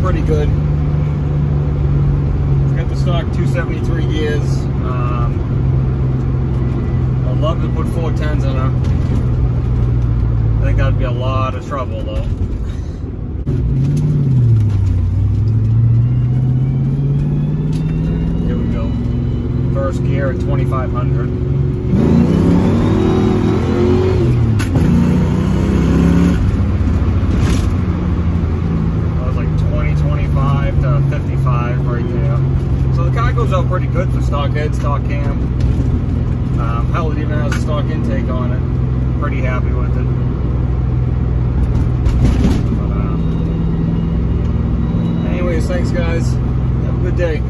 pretty good. It's got the stock 273 gears. Um, I'd love to put 410s in her. I think that'd be a lot of trouble though. Here we go. First gear at 2500. 55 right there. So the car goes out pretty good for stock head, stock cam. Um, hell, it even has a stock intake on it. Pretty happy with it. But, uh, anyways, thanks guys. Have a good day.